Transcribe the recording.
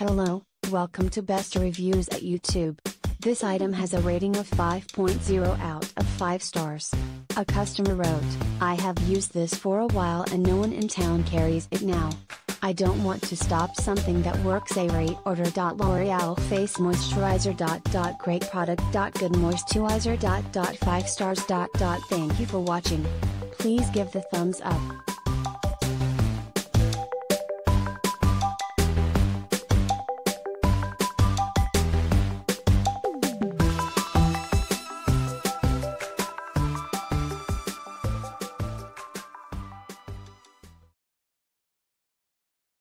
Hello, welcome to Best Reviews at YouTube. This item has a rating of 5.0 out of 5 stars. A customer wrote, I have used this for a while and no one in town carries it now. I don't want to stop something that works a rate order. L'Oreal face moisturizer. Great product. Good moisturizer. 5 stars. Thank you for watching. Please give the thumbs up.